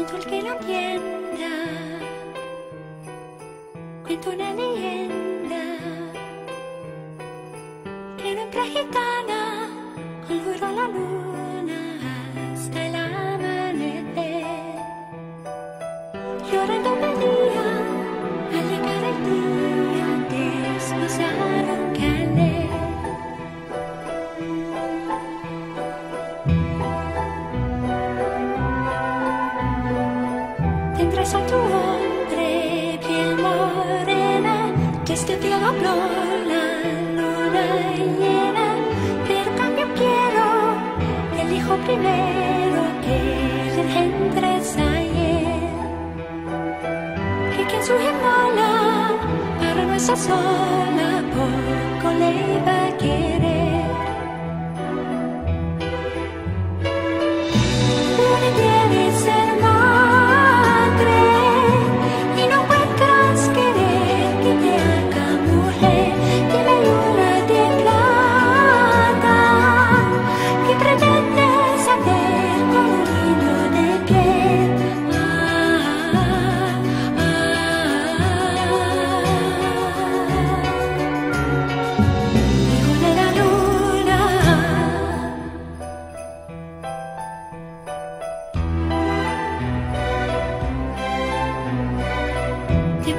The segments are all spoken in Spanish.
santo el que lo entienda. Cuento una leyenda que una hembra gitana olvidó la luna hasta el amanecer, llorando. noches que este te la luna llena del cambio quiero elijo primero que entres ayer que quien surge mala para no estar sola.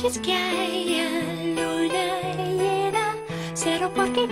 quieres que haya luna llena, cero porque